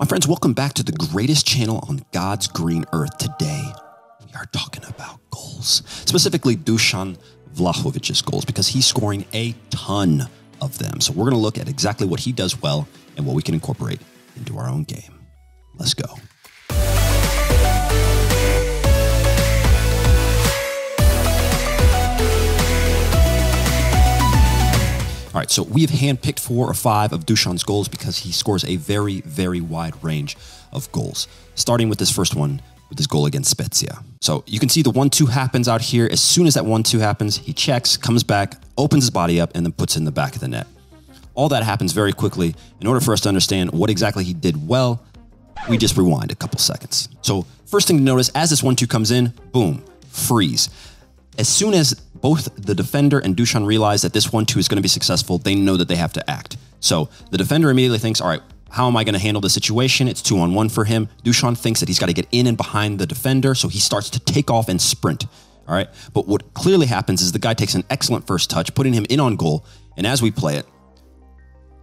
My friends, welcome back to the greatest channel on God's green earth. Today, we are talking about goals, specifically Dusan Vlahovic's goals, because he's scoring a ton of them. So, we're going to look at exactly what he does well and what we can incorporate into our own game. Let's go. Right, so we have handpicked four or five of Dusan's goals because he scores a very, very wide range of goals. Starting with this first one, with his goal against Spezia. So you can see the one-two happens out here. As soon as that one-two happens, he checks, comes back, opens his body up, and then puts it in the back of the net. All that happens very quickly. In order for us to understand what exactly he did well, we just rewind a couple seconds. So first thing to notice, as this one-two comes in, boom, freeze. As soon as both the defender and Dusan realize that this one-two is going to be successful, they know that they have to act. So the defender immediately thinks, all right, how am I going to handle the situation? It's two on one for him. Dusan thinks that he's got to get in and behind the defender, so he starts to take off and sprint. All right. But what clearly happens is the guy takes an excellent first touch, putting him in on goal. And as we play it,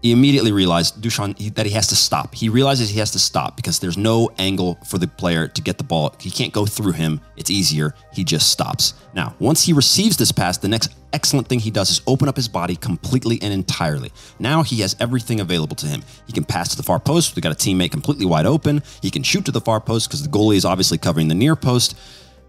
he immediately realized Dusan he, that he has to stop. He realizes he has to stop because there's no angle for the player to get the ball. He can't go through him. It's easier. He just stops. Now, once he receives this pass, the next excellent thing he does is open up his body completely and entirely. Now he has everything available to him. He can pass to the far post. We got a teammate completely wide open. He can shoot to the far post because the goalie is obviously covering the near post.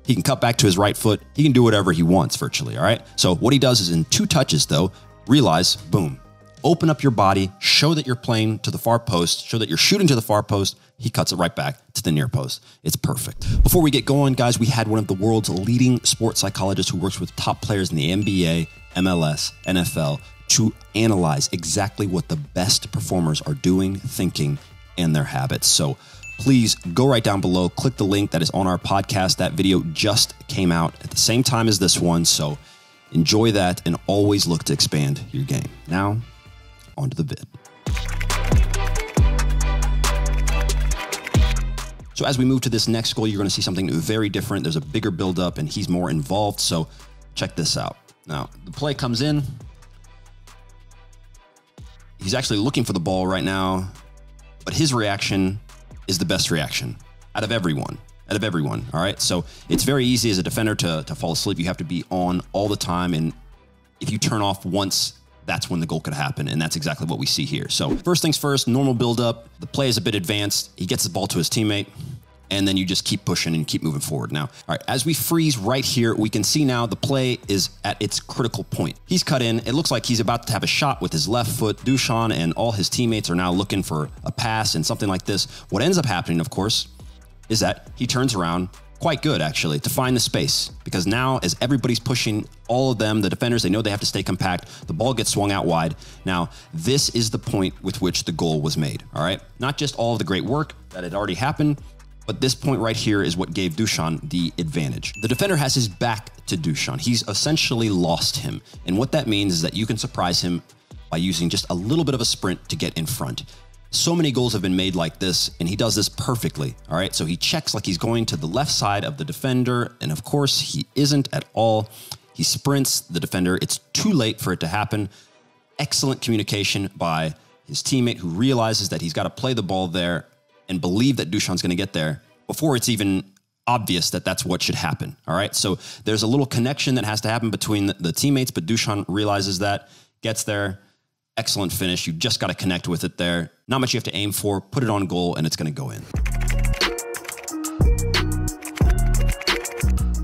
He can cut back to his right foot. He can do whatever he wants virtually. All right. So what he does is in two touches, though, realize, boom, open up your body, show that you're playing to the far post, show that you're shooting to the far post. He cuts it right back to the near post. It's perfect. Before we get going, guys, we had one of the world's leading sports psychologists who works with top players in the NBA, MLS, NFL to analyze exactly what the best performers are doing, thinking, and their habits. So please go right down below, click the link that is on our podcast. That video just came out at the same time as this one. So enjoy that and always look to expand your game. Now, onto the vid. So as we move to this next goal, you're going to see something very different. There's a bigger buildup, and he's more involved. So check this out. Now the play comes in. He's actually looking for the ball right now, but his reaction is the best reaction out of everyone. Out of everyone. All right. So it's very easy as a defender to, to fall asleep. You have to be on all the time. And if you turn off once, that's when the goal could happen. And that's exactly what we see here. So first things first, normal build up. The play is a bit advanced. He gets the ball to his teammate and then you just keep pushing and keep moving forward. Now, all right, as we freeze right here, we can see now the play is at its critical point. He's cut in. It looks like he's about to have a shot with his left foot. Dusan and all his teammates are now looking for a pass and something like this. What ends up happening, of course, is that he turns around, quite good actually to find the space because now as everybody's pushing all of them the defenders they know they have to stay compact the ball gets swung out wide now this is the point with which the goal was made all right not just all of the great work that had already happened but this point right here is what gave Dusan the advantage. The defender has his back to Dusan. He's essentially lost him. And what that means is that you can surprise him by using just a little bit of a sprint to get in front. So many goals have been made like this, and he does this perfectly. All right. So he checks like he's going to the left side of the defender. And of course, he isn't at all. He sprints the defender. It's too late for it to happen. Excellent communication by his teammate who realizes that he's got to play the ball there and believe that Dusan's going to get there before it's even obvious that that's what should happen. All right. So there's a little connection that has to happen between the, teammates, but Dusan realizes that, gets there excellent finish. You just got to connect with it there. Not much you have to aim for. Put it on goal, and it's going to go in.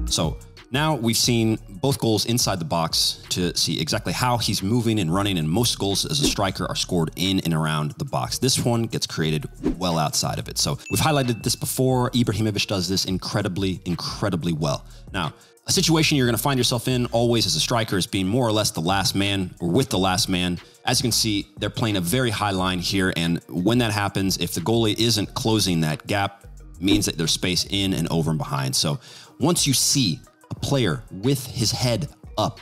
So now we've seen both goals inside the box to see exactly how he's moving and running, and most goals as a striker are scored in and around the box. This one gets created well outside of it. So we've highlighted this before. Ibrahimovic does this incredibly, incredibly well. Now, a situation you're going to find yourself in always as a striker is being more or less the last man or with the last man. As you can see, they're playing a very high line here. And when that happens, if the goalie isn't closing that gap, means that there's space in and over and behind. So once you see a player with his head up,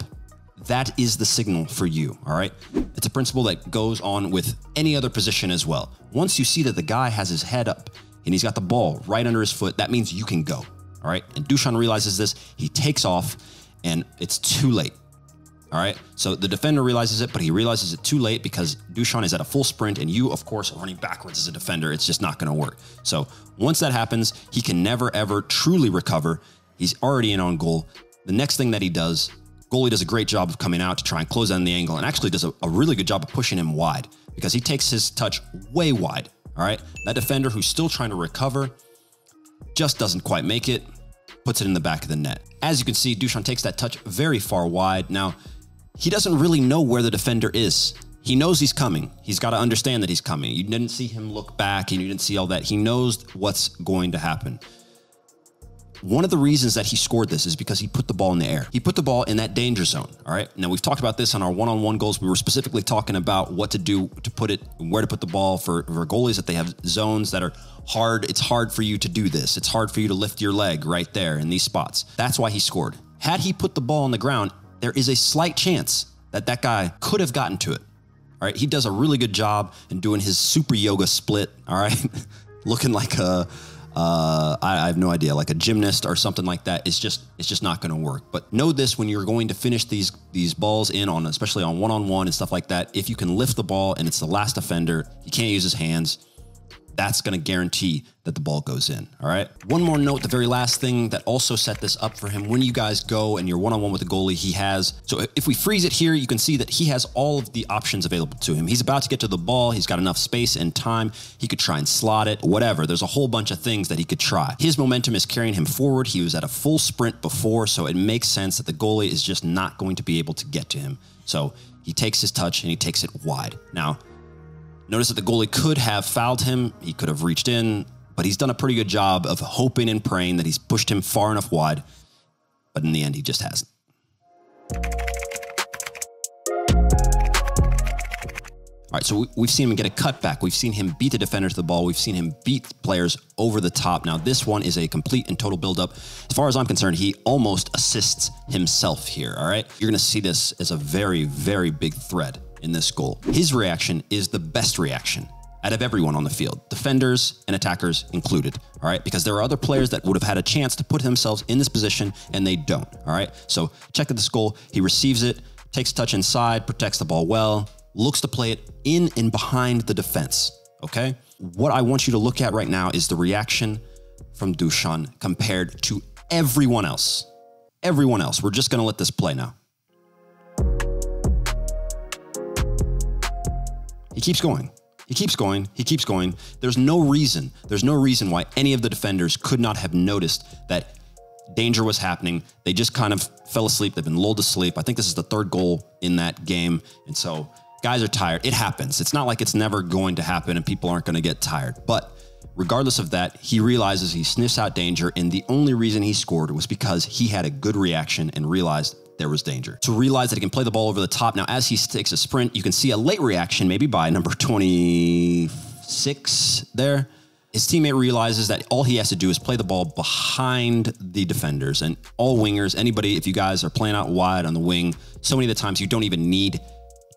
that is the signal for you. All right. It's a principle that goes on with any other position as well. Once you see that the guy has his head up and he's got the ball right under his foot, that means you can go. All right. And Dusan realizes this. He takes off and it's too late. All right. So the defender realizes it, but he realizes it too late because Dusan is at a full sprint and you, of course, are running backwards as a defender. It's just not going to work. So once that happens, he can never, ever truly recover. He's already in on goal. The next thing that he does, goalie does a great job of coming out to try and close down the angle and actually does a, a really good job of pushing him wide because he takes his touch way wide. All right. That defender who's still trying to recover just doesn't quite make it, puts it in the back of the net. As you can see, Dusan takes that touch very far wide. Now, he doesn't really know where the defender is. He knows he's coming. He's got to understand that he's coming. You didn't see him look back and you didn't see all that. He knows what's going to happen. One of the reasons that he scored this is because he put the ball in the air. He put the ball in that danger zone. All right. Now, we've talked about this on our one on one goals. We were specifically talking about what to do to put it, where to put the ball for, for goalies that they have zones that are hard. It's hard for you to do this. It's hard for you to lift your leg right there in these spots. That's why he scored. Had he put the ball on the ground, there is a slight chance that that guy could have gotten to it. All right. He does a really good job in doing his super yoga split. All right. Looking like a, uh, I, I, have no idea, like a gymnast or something like that. It's just it's just not going to work. But know this: when you're going to finish these these balls in on, especially on one on one and stuff like that, if you can lift the ball and it's the last defender, you can't use his hands that's going to guarantee that the ball goes in. All right. One more note, the very last thing that also set this up for him when you guys go and you're one on one with the goalie, he has. So if we freeze it here, you can see that he has all of the options available to him. He's about to get to the ball. He's got enough space and time. He could try and slot it, whatever. There's a whole bunch of things that he could try. His momentum is carrying him forward. He was at a full sprint before, so it makes sense that the goalie is just not going to be able to get to him. So he takes his touch and he takes it wide. Now, Notice that the goalie could have fouled him. He could have reached in, but he's done a pretty good job of hoping and praying that he's pushed him far enough wide. But in the end, he just hasn't. All right, so we've seen him get a cutback. We've seen him beat the defender to the ball. We've seen him beat players over the top. Now, this one is a complete and total buildup. As far as I'm concerned, he almost assists himself here. All right, you're going to see this as a very, very big thread in this goal. His reaction is the best reaction out of everyone on the field, defenders and attackers included. All right, because there are other players that would have had a chance to put themselves in this position and they don't. All right, so check out this goal. He receives it, takes touch inside, protects the ball well, looks to play it in and behind the defense. Okay, what I want you to look at right now is the reaction from Dusan compared to everyone else. Everyone else. We're just going to let this play now. He keeps going. He keeps going. He keeps going. There's no reason. There's no reason why any of the defenders could not have noticed that danger was happening. They just kind of fell asleep. They've been lulled to sleep. I think this is the third goal in that game. And so guys are tired. It happens. It's not like it's never going to happen and people aren't going to get tired. But regardless of that, he realizes he sniffs out danger. And the only reason he scored was because he had a good reaction and realized there was danger. To realize that he can play the ball over the top. Now, as he takes a sprint, you can see a late reaction, maybe by number 26 there. His teammate realizes that all he has to do is play the ball behind the defenders and all wingers, anybody, if you guys are playing out wide on the wing, so many of the times you don't even need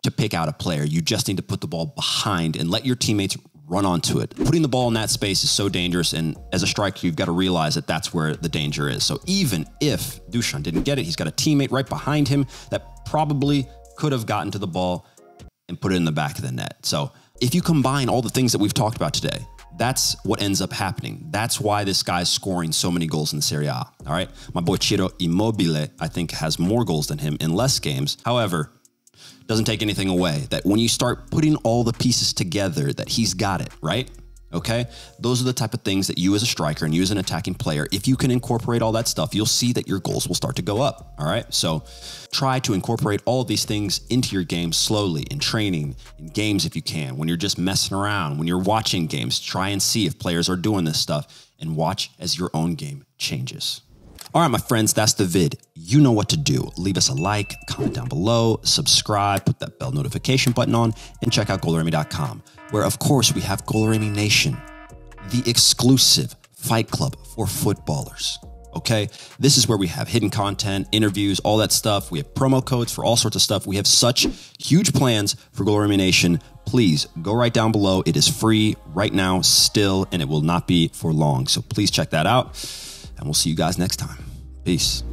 to pick out a player. You just need to put the ball behind and let your teammates run onto it. Putting the ball in that space is so dangerous. And as a striker, you've got to realize that that's where the danger is. So even if Dusan didn't get it, he's got a teammate right behind him that probably could have gotten to the ball and put it in the back of the net. So if you combine all the things that we've talked about today, that's what ends up happening. That's why this guy's scoring so many goals in Serie A. All right. My boy Ciro Immobile, I think, has more goals than him in less games. However, doesn't take anything away. That when you start putting all the pieces together, that he's got it, right? Okay. Those are the type of things that you as a striker and you as an attacking player, if you can incorporate all that stuff, you'll see that your goals will start to go up. All right. So try to incorporate all of these things into your game slowly in training, in games if you can. When you're just messing around, when you're watching games, try and see if players are doing this stuff and watch as your own game changes. All right, my friends, that's the vid. You know what to do. Leave us a like, comment down below, subscribe, put that bell notification button on, and check out goluremi.com, where, of course, we have Goluremi Nation, the exclusive fight club for footballers. Okay, this is where we have hidden content, interviews, all that stuff. We have promo codes for all sorts of stuff. We have such huge plans for Goluremi Nation. Please go right down below. It is free right now, still, and it will not be for long. So please check that out and we'll see you guys next time. Peace.